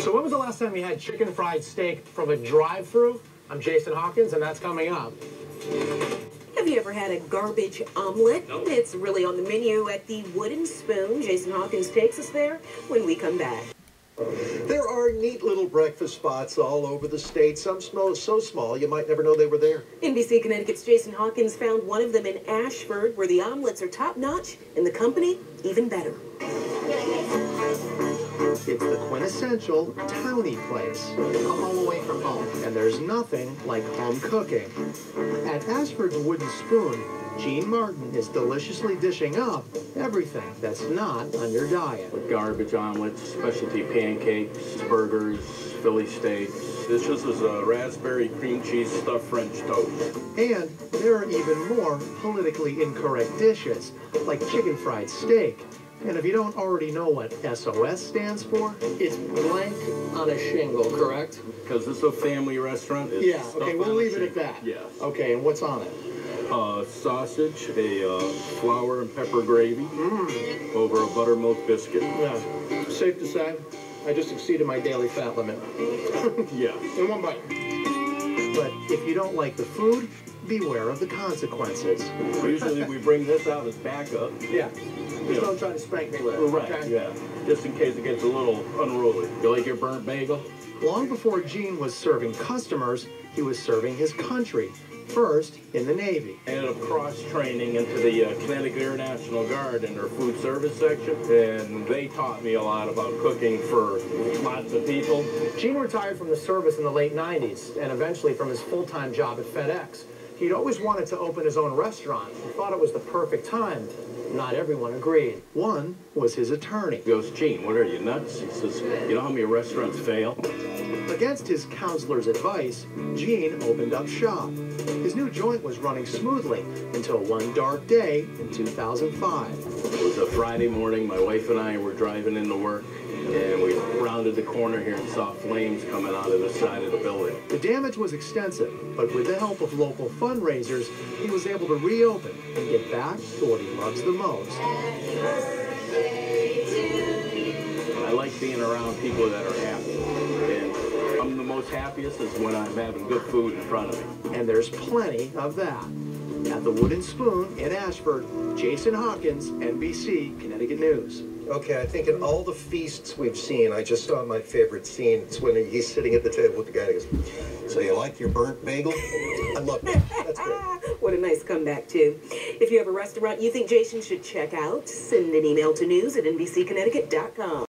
So when was the last time you had chicken fried steak from a drive-through? I'm Jason Hawkins, and that's coming up. Have you ever had a garbage omelet? Nope. It's really on the menu at the Wooden Spoon. Jason Hawkins takes us there when we come back. There are neat little breakfast spots all over the state. Some smell so small you might never know they were there. NBC Connecticut's Jason Hawkins found one of them in Ashford where the omelets are top notch and the company even better. It's the quintessential towny place. A home away from home. And there's nothing like home cooking. At Ashford's Wooden Spoon, Gene Martin is deliciously dishing up everything that's not on your diet. With Garbage omelets, specialty pancakes, burgers, Philly steaks. This just is a raspberry cream cheese stuffed French toast. And there are even more politically incorrect dishes, like chicken fried steak. And if you don't already know what SOS stands for, It's blank on a shingle, correct? Because it's a family restaurant. It's Yeah, okay, we'll leave it at that. Yes. Okay, and what's on it? Uh, sausage, a uh, flour and pepper gravy Mm. over a buttermilk biscuit. Yeah, safe to say, I just exceeded my daily fat limit. Yeah. In one bite. but if you don't like the food, beware of the consequences. Usually we bring this out as backup. Yeah. Just don't try to spank me with it. Right, okay? yeah. Just in case it gets a little unruly. You like your burnt bagel? Long before Gene was serving customers, he was serving his country, first in the Navy. I ended up cross-training into the uh, Connecticut Air National Guard in their food service section, and they taught me a lot about cooking for lots of people. Gene retired from the service in the late 90s and eventually from his full-time job at FedEx. He'd always wanted to open his own restaurant and thought it was the perfect time. Not everyone agreed. One was his attorney. He goes, Gene, what are you, nuts? He says, you know how many restaurants fail? Against his counselor's advice, Gene opened up shop. His new joint was running smoothly until one dark day in 2005. It was a Friday morning. My wife and I were driving into work, and rounded the corner here and saw flames coming out of the side of the building. The damage was extensive, but with the help of local fundraisers, he was able to reopen and get back to what he loves the most. I like being around people that are happy. And I'm the most happiest is when I'm having good food in front of me. And there's plenty of that. At the Wooden Spoon in Ashford, Jason Hawkins, NBC, Connecticut News. Okay, I think in all the feasts we've seen, I just saw my favorite scene. It's when he's sitting at the table with the guy and he goes, So you like your burnt bagel? I love that. That's great. What a nice comeback, too. If you have a restaurant you think Jason should check out, send an email to news at nbcconnecticut.com.